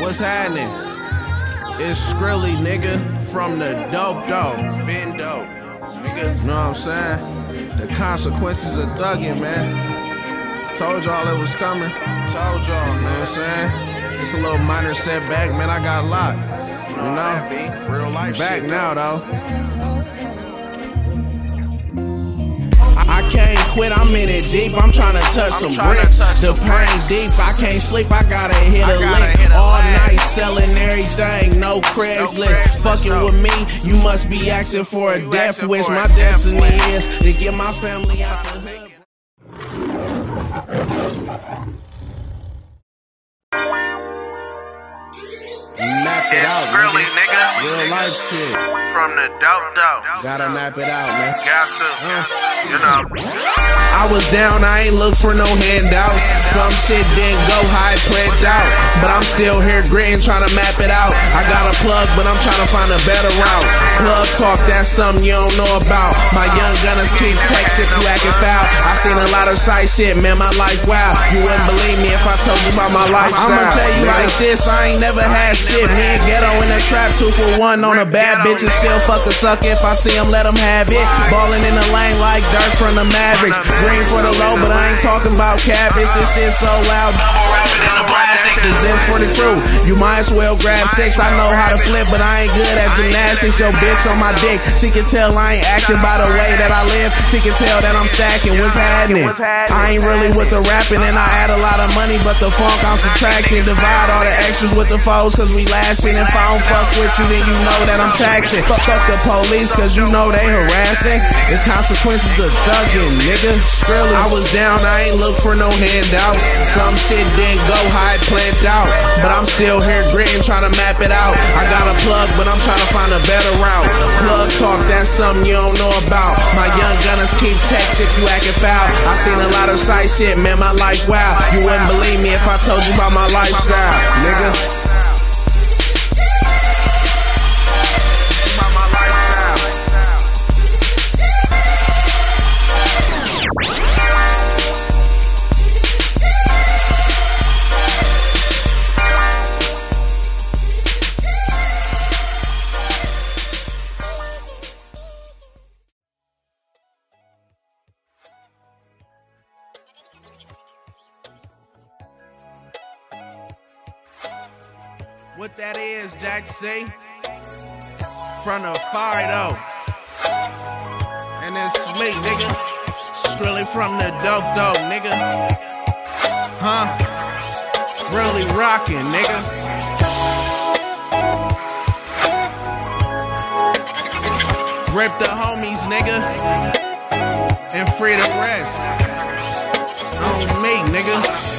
What's happening? It's Skrilly, nigga, from the dope dope. Been dope. Nigga, know what I'm saying? The consequences of thugging, man. Told y'all it was coming. Told y'all, know what I'm saying? Just a little minor setback, man. I got locked. You know? Real life Back now, though. can't quit, I'm in it deep. I'm trying to touch I'm some bricks. The pain deep, I can't sleep. I gotta hit a lick all night, selling everything. No Craigslist. Fucking with me, you must be asking for a death wish. My destiny is to get my family out the hood. Map it out, nigga. Real life shit. From the dope dope. Gotta map it out, man. Got to. Uh you know. I was down, I ain't look for no handouts. Some shit didn't go how I planned out. But I'm still here gritting, trying to map it out. I got a plug, but I'm trying to find a better route. Plug talk, that's something you don't know about. My young gunners keep text if you acting foul. I seen a lot of side shit, man, my life wow. You wouldn't believe me if I told you about my lifestyle. I'ma tell you like this, I ain't never had shit. Me and Ghetto in the trap, two for one on a bad bitch and still fuck a suck if I see him, let him have it. Ballin' in the lane like Dirk from the Mavericks. Green for the low, but I ain't talking about cabbage. This shit so loud. This M22, you might as well grab six. I know how to flip, but I ain't good at gymnastics. Bitch on my dick, she can tell I ain't acting by the way that I live. She can tell that I'm stacking. What's happening? I ain't really with the rapping, and I add a lot of money, but the funk I'm subtracting. Divide all the extras with the foes, cause we lashing. If I don't fuck with you, then you know that I'm taxing. Fuck, fuck the police, cause you know they harassing. It's consequences of thugging, nigga. Skrilly. I was down, I ain't look for no handouts. Some shit didn't go how I planned out. But I'm still here gritting, trying to map it out. I got a plug, but I'm trying to find a better route. Something you don't know about. My young gunners keep text if you acting foul. I seen a lot of side shit, man, my life wow. You wouldn't believe me if I told you about my lifestyle, nigga. What that is, Jack C. The fire though. And it's me, nigga. Skrilly from the dope dope, nigga. Huh? Really rocking, nigga. Rip the homies, nigga. And free the rest. On me, nigga.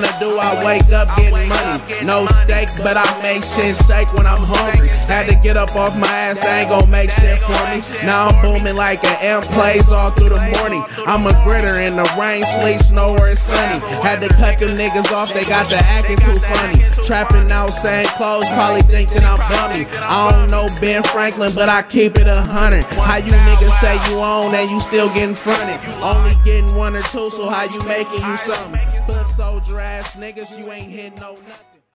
To do? I wake up getting money. No steak, but I make shit shake when I'm hungry. Had to get up off my ass, I ain't gon' make shit for me. Now I'm booming like an M plays all through the morning. I'm a gritter in the rain, sleet, snow, or sunny. Had to cut them niggas off, they got the acting too funny. Trapping out, saying clothes, probably think that I'm bummy. I don't know Ben Franklin, but I keep it a hundred. How you niggas say you own and you still getting fronted? Only getting one or two, so how you making you something? Hood soldier ass niggas, you ain't hitting no nothing.